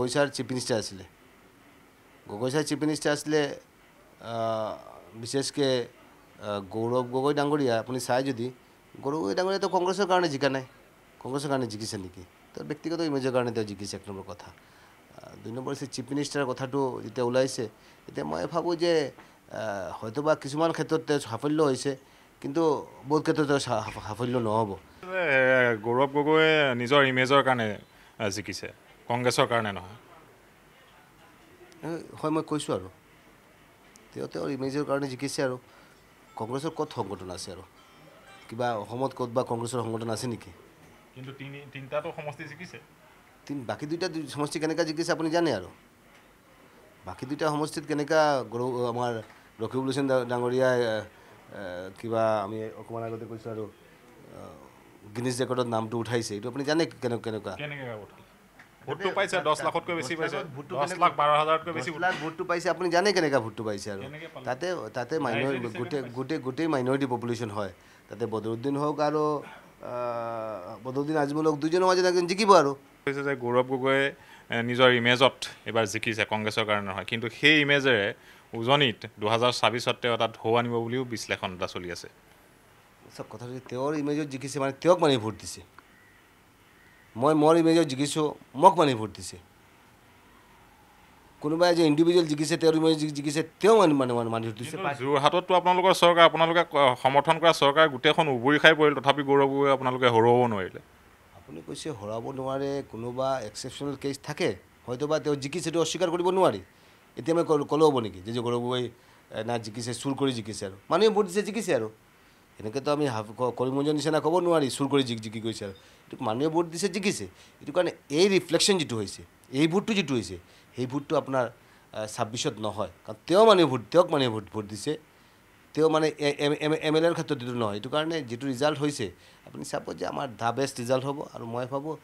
Gogoi sir chief minister আছিলে Gogoi sir chief minister আছিলে বিশেষকৈ গৌৰৱ গগৈ ডাঙৰীয়া আপুনি চাই যদি গৌৰৱ গগৈ ডাঙৰীয়াটো কংগ্ৰেছৰ কাৰণে জিকা নাই কংগ্ৰেছৰ কাৰণে জিকিছে নেকি তেওঁৰ ব্যক্তিগত ইমেজৰ কাৰণে তেওঁ জিকিছে এক নম্বৰ কথা দুই নম্বৰ হৈছে চিফ মিনিষ্টাৰৰ কথাটো যেতিয়া ওলাইছে তেতিয়া মই ভাবোঁ যে আহ, হয়তোবা কিছুমান ক্ষেত্ৰত তেওঁ সাফল্য হৈছে কিন্তু বহুত ক্ষেত্ৰত তেওঁ সাফল্য নহ'ব গৌৰৱ গগৈয়ে নিজৰ ইমেজৰ কাৰণে জিকিছে কংগ্ৰেছৰ কাৰণে নহয়। হয় মই কৈছোঁ আৰু। তেওঁ তেওঁৰ ইমেজৰ কাৰণে জিকিছে আৰু। কংগ্ৰেছৰ ক'ত সংগঠন আছে আৰু? কিবা অসমত ক'ত বা কংগ্ৰেছৰ সংগঠন আছে নেকি? কিন্তু তিনি তিনিটাতো সমষ্টি জিকিছে। তিনি বাকী দুইটা সমষ্টি কেনেকুৱা জিকিছে আপুনি জানে আৰু? বাকী দুইটা সমষ্টিত কেনেকুৱা গৌৰৱ আমাৰ ৰকিবুল হুছেইন ডাঙৰীয়াই কিবা আমি অকণমান আগতে কৈছোঁ আৰু গিনিজ ৰেকৰ্ডত নামটো উঠাইছে। এইটো আপুনি জানে কেনেকুৱা কেনেকুৱা? কেনেকৈ ভোটটো পাইছে দহ লাখতকৈ বেছি পাইছে। দহ লাখ বাৰ হাজাৰতকৈ বেছি লাখ ভোটটো পাইছে আপুনি জানে কেনেকুৱা ভোটটো পাইছে আৰু? তাতে তাতে মাইনৰি ৰাইজে দিছে গোটেই গোটেই গোটেই মাইনৰিটি পপুলেশ্যন হয়। তাতে বদৰুদ্দিন হওক আৰু বদৰুদ্দিন আজমল হওক দুইজনৰ মাজত একজন জিকিব আৰু। হৈছে যে গৌৰৱ গগৈয়ে নিজৰ ইমেজত এইবাৰ জিকিছে কংগ্ৰেছৰ কাৰণে নহয়। কিন্তু সেই ইমেজেৰে উজনিত দুহেজাৰ ছাব্বিছত তেওঁ এটা ঢৌ আনিব বুলিও বিশ্লেষণ এটা চলি আছে। চব কথাটো তেওঁৰ ইমেজত জিকিছে মানে তেওঁক মানে ভোট দিছে। মই মোৰ ইমেজত জিকিছোঁ মোক মানে ভোট দিছে। কোনোবাই যে ইণ্ডিভিজুৱেল জিকিছে তেওঁৰ ইমেজত জিকিছে তেওঁ মানে মানে মানে মানুহ দিছে। যোৰহাটততো আপোনালোকৰ চৰকাৰ আপোনালোকে সমৰ্থন কৰা চৰকাৰ গোটেইখন উবৰি খাই পৰিল তথাপি গৌৰৱ গগৈ আপোনালোকে হৰুৱাব নোৱাৰিলে। আপুনি কৈছে হৰাব নোৱাৰে কোনোবা এক্সেপশ্যনেল কেছ থাকে হয়তোবা তেওঁ জিকিছে এইটো অস্বীকাৰ কৰিব নোৱাৰি। এতিয়া মই ক'লে ক'লেও হ'ব নেকি? যে গৌৰৱ গগৈ এ, না জিকিছে চুৰ কৰি জিকিছে আৰু। মানুহে ভোট দিছে জিকিছে আৰু। এনেকৈতো আমি হাফ- ক- কৰিমগঞ্জৰ নিচিনা ক'ব নোৱাৰি চুৰ কৰি জিক গৈছে আৰু। এইটো মানুহে ভোট দিছে জিকিছে। এইটো কাৰণে এই ৰিফ্লেকশ্যন যিটো হৈছে এই ভোটটো যিটো হৈছে সেই ভোটটো আপোনাৰ ছাব্বিছত নহয়। কাৰণ তেওঁ মানুহে ভোট তেওঁক মানুহে ভোট ভোট দিছে। তেওঁ মানে এম এল এৰ ক্ষেত্ৰত এইটো নহয় এইটো কাৰণে যিটো ৰিজাল্ট হৈছে আপুনি চাব যে আমাৰ দ্য বেষ্ট ৰিজাল্ট হ'ব আৰু মই ভাবোঁ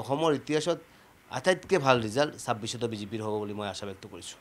অসমৰ ইতিহাসত আটাইতকৈ ভাল ৰিজাল্ট ছাব্বিছতো বিজেপিৰ হ'ব বুলি মই আশা ব্যক্ত কৰিছোঁ।